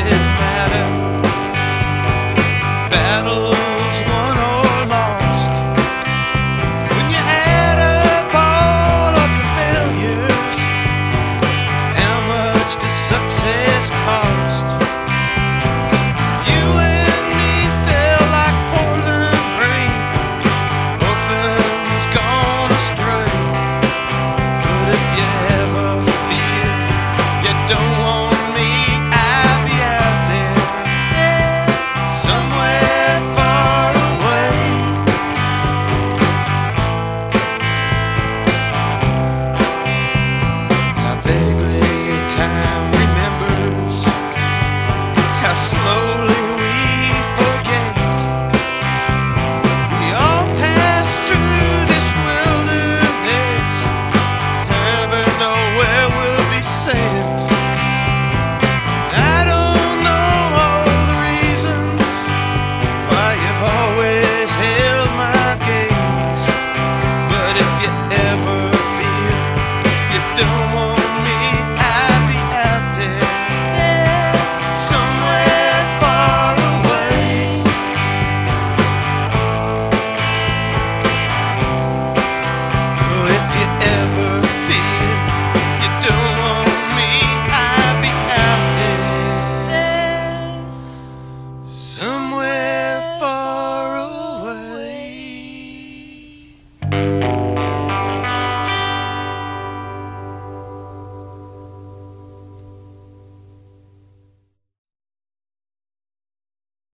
it matter? Battle time.